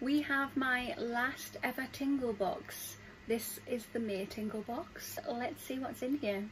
we have my last ever tingle box. This is the May tingle box. Let's see what's in here.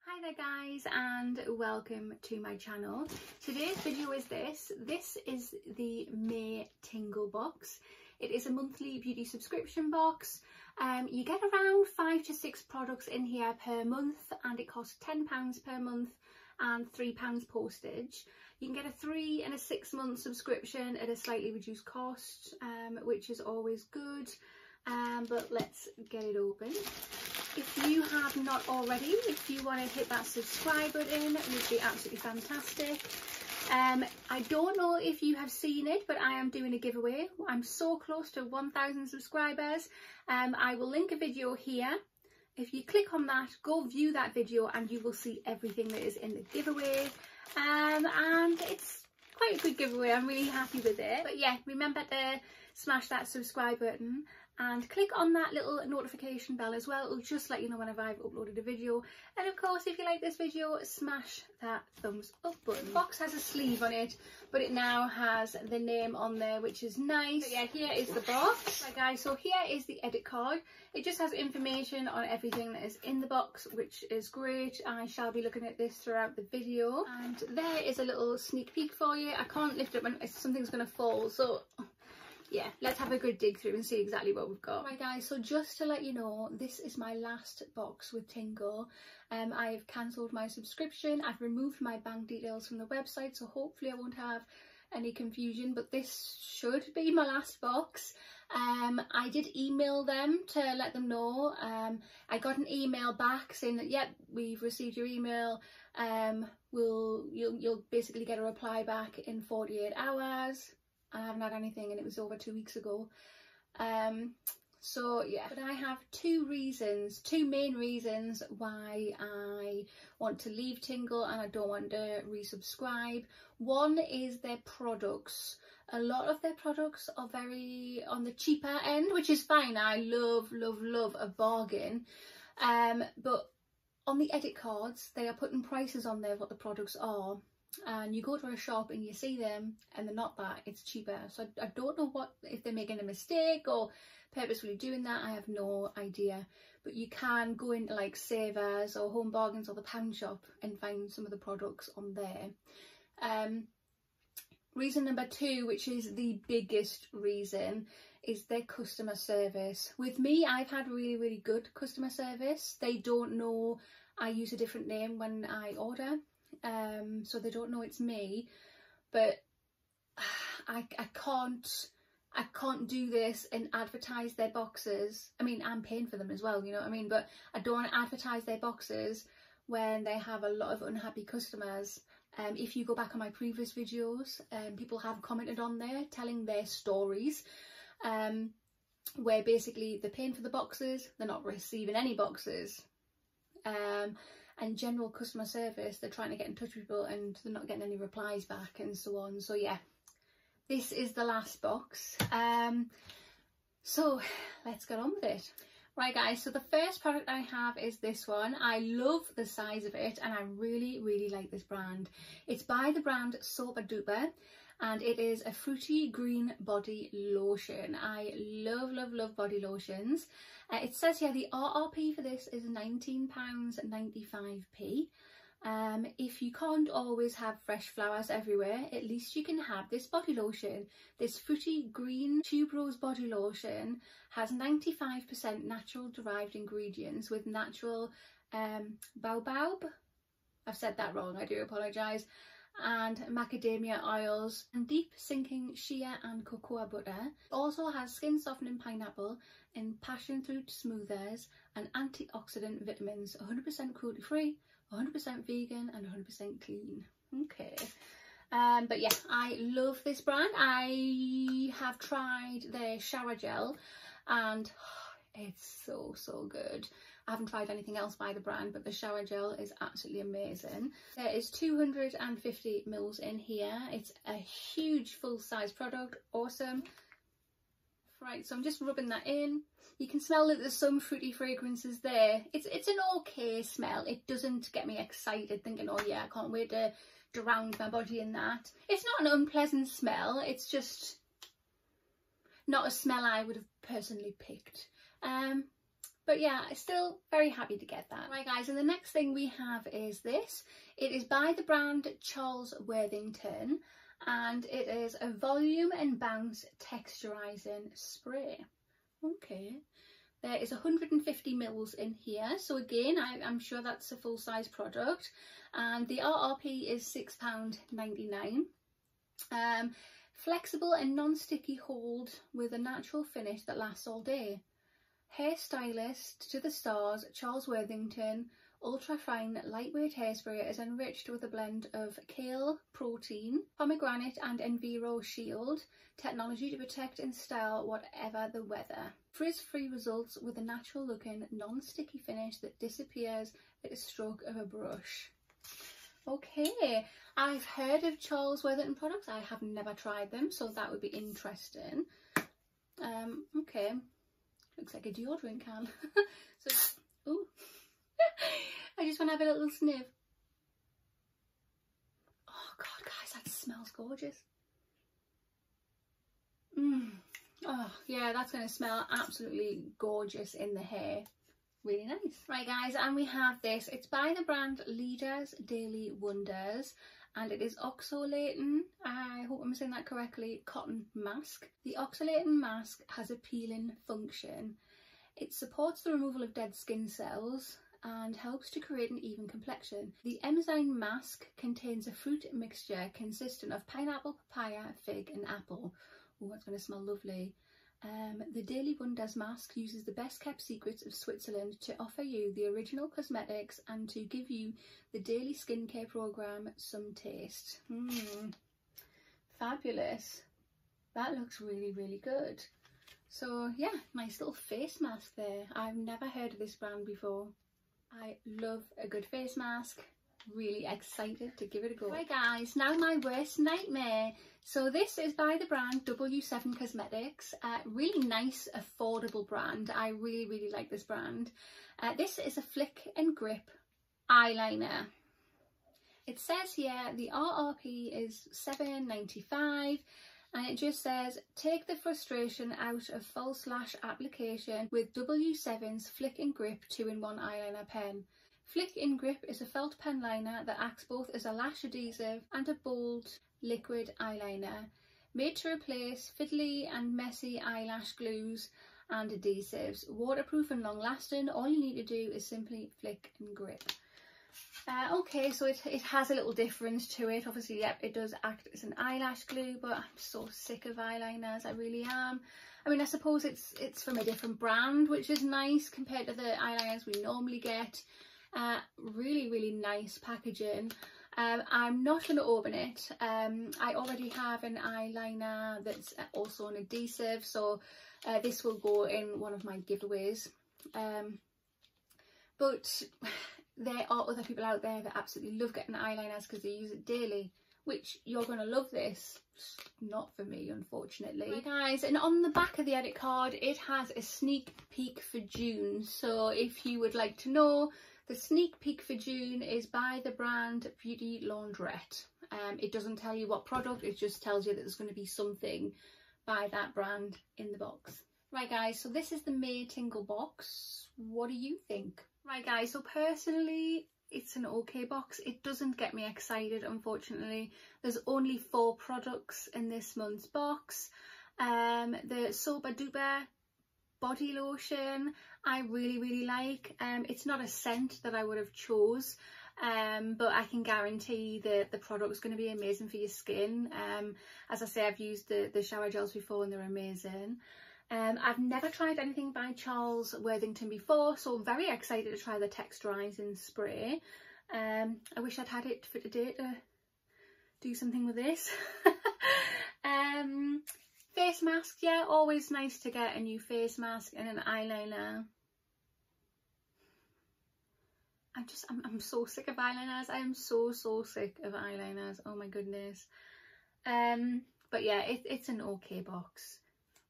Hi there guys and welcome to my channel. Today's video is this. This is the May tingle box. It is a monthly beauty subscription box. Um, you get around five to six products in here per month and it costs £10 per month and £3 postage. You can get a three and a six month subscription at a slightly reduced cost, um, which is always good. Um, but let's get it open. If you have not already, if you want to hit that subscribe button, it would be absolutely fantastic. Um, I don't know if you have seen it, but I am doing a giveaway. I'm so close to 1,000 subscribers. Um, I will link a video here. If you click on that, go view that video and you will see everything that is in the giveaway. Um, and it's quite a good giveaway. I'm really happy with it. But yeah, remember to smash that subscribe button and click on that little notification bell as well it'll just let you know whenever I've uploaded a video and of course if you like this video smash that thumbs up button. The box has a sleeve on it but it now has the name on there which is nice. But yeah here is the box. Right guys so here is the edit card. It just has information on everything that is in the box which is great. I shall be looking at this throughout the video and there is a little sneak peek for you. I can't lift it when something's going to fall so yeah, let's have a good dig through and see exactly what we've got. Right guys, so just to let you know, this is my last box with Tingle. Um, I've cancelled my subscription, I've removed my bank details from the website, so hopefully I won't have any confusion, but this should be my last box. Um, I did email them to let them know. Um, I got an email back saying that, yep, we've received your email. Um, we'll, you'll, you'll basically get a reply back in 48 hours. I haven't had anything and it was over two weeks ago. Um, so yeah, but I have two reasons, two main reasons why I want to leave Tingle and I don't want to resubscribe. One is their products. A lot of their products are very on the cheaper end, which is fine. I love, love, love a bargain. Um, but on the edit cards, they are putting prices on there of what the products are and you go to a shop and you see them and they're not that it's cheaper. So I, I, don't know what if they're making a mistake or purposefully doing that I have no idea. But you can go into like Savers or Home Bargains or the pound shop and find some of the products on there. Um reason number two which is the biggest reason is their customer service. With me I've had really really good customer service. They don't know I use a different name when I order um, so they don't know it's me. But I, I can't I can't do this and advertise their boxes. I mean, I'm paying for them as well, you know what I mean? But I don't want to advertise their boxes when they have a lot of unhappy customers. Um, if you go back on my previous videos, um, people have commented on there telling their stories um, where basically they're paying for the boxes, they're not receiving any boxes. And general customer service they're trying to get in touch with people and they're not getting any replies back and so on. So yeah this is the last box. Um so let's get on with it. Right guys so the first product i have is this one. I love the size of it and i really really like this brand. It's by the brand Soaper Duper and it is a fruity green body lotion. I love, love, love body lotions. Uh, it says here the RRP for this is £19.95p. Um, if you can't always have fresh flowers everywhere, at least you can have this body lotion. This fruity green tuberose body lotion has 95% natural derived ingredients with natural um, baobab. I've said that wrong, I do apologise and macadamia oils and deep sinking shea and cocoa butter. also has skin softening pineapple and passion fruit smoothers and antioxidant vitamins, 100% cruelty free, 100% vegan and 100% clean. Okay. Um, but yeah, I love this brand. I have tried their shower gel and it's so, so good. I haven't tried anything else by the brand, but the shower gel is absolutely amazing. There is 250 mils in here. It's a huge full size product, awesome. Right, so I'm just rubbing that in. You can smell that there's some fruity fragrances there. It's it's an okay smell. It doesn't get me excited thinking, oh yeah, I can't wait to drown my body in that. It's not an unpleasant smell. It's just not a smell I would have personally picked. Um, but yeah, I'm still very happy to get that. Right guys, and the next thing we have is this. It is by the brand Charles Worthington and it is a volume and bounce texturizing spray. Okay. There is 150 mils in here. So again, I, am sure that's a full size product. And the RRP is £6.99. Um, flexible and non-sticky hold with a natural finish that lasts all day. Hairstylist to the stars, Charles Worthington, ultra fine lightweight hairspray is enriched with a blend of kale, protein, pomegranate and Enviro Shield technology to protect and style whatever the weather. Frizz-free results with a natural looking non-sticky finish that disappears at a stroke of a brush. Okay, I've heard of Charles Worthington products. I have never tried them, so that would be interesting. Um, okay, looks like a deodorant can. so, ooh. I just want to have a little sniff. Oh God, guys, that smells gorgeous. Mm. Oh yeah, that's going to smell absolutely gorgeous in the hair. Really nice. Right guys, and we have this. It's by the brand Leaders Daily Wonders and it is oxalating, I hope I'm saying that correctly, cotton mask. The oxalating mask has a peeling function. It supports the removal of dead skin cells and helps to create an even complexion. The enzyme mask contains a fruit mixture consisting of pineapple, papaya, fig and apple. Oh, that's going to smell lovely. Um, the Daily Wonders mask uses the best kept secrets of Switzerland to offer you the original cosmetics and to give you the daily skincare program some taste. Mm, fabulous. That looks really, really good. So yeah, nice little face mask there. I've never heard of this brand before. I love a good face mask. Really excited to give it a go. Right guys, now my worst nightmare. So this is by the brand W7 Cosmetics. Uh, really nice, affordable brand. I really, really like this brand. Uh, this is a Flick and Grip eyeliner. It says here the RRP is 7.95 and it just says take the frustration out of false lash application with W7's Flick and Grip 2-in-1 eyeliner pen. Flick and Grip is a felt pen liner that acts both as a lash adhesive and a bold liquid eyeliner, made to replace fiddly and messy eyelash glues and adhesives. Waterproof and long lasting, all you need to do is simply flick and grip. Uh, okay, so it, it has a little difference to it. Obviously, yep, it does act as an eyelash glue, but I'm so sick of eyeliners. I really am. I mean, I suppose it's it's from a different brand, which is nice compared to the eyeliners we normally get. Really, really nice packaging. Um, I'm not going to open it. Um, I already have an eyeliner that's also an adhesive, so uh, this will go in one of my giveaways. Um, but there are other people out there that absolutely love getting eyeliners because they use it daily which you're going to love this not for me unfortunately guys and on the back of the edit card it has a sneak peek for June so if you would like to know the sneak peek for June is by the brand Beauty Laundrette um, it doesn't tell you what product it just tells you that there's going to be something by that brand in the box right guys so this is the May Tingle box what do you think Right guys, so personally it's an okay box. It doesn't get me excited unfortunately. There's only four products in this month's box. Um, the Soaper Duper body lotion I really really like. Um, it's not a scent that I would have chose um, but I can guarantee that the product's going to be amazing for your skin. Um, as I say I've used the, the shower gels before and they're amazing. Um, I've never tried anything by Charles Worthington before, so I'm very excited to try the texturising spray. Um, I wish I'd had it for today to do something with this. um, face mask, yeah, always nice to get a new face mask and an eyeliner. I'm just, I'm, I'm so sick of eyeliners. I am so, so sick of eyeliners. Oh my goodness. Um, but yeah, it, it's an okay box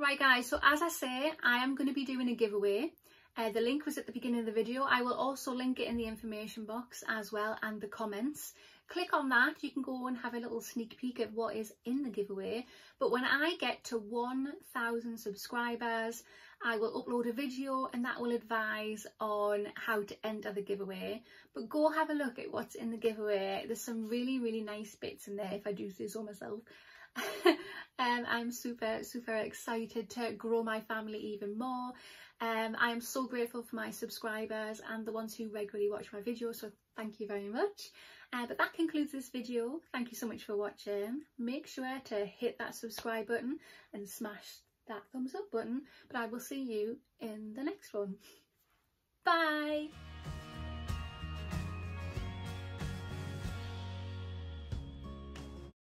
Right guys, so as I say, I am going to be doing a giveaway. Uh, the link was at the beginning of the video. I will also link it in the information box as well and the comments. Click on that, you can go and have a little sneak peek at what is in the giveaway. But when I get to 1,000 subscribers, I will upload a video and that will advise on how to enter the giveaway. But go have a look at what's in the giveaway. There's some really, really nice bits in there if I do say so myself. Um, I'm super, super excited to grow my family even more. Um, I am so grateful for my subscribers and the ones who regularly watch my videos, so thank you very much. Uh, but that concludes this video. Thank you so much for watching. Make sure to hit that subscribe button and smash that thumbs up button. But I will see you in the next one. Bye!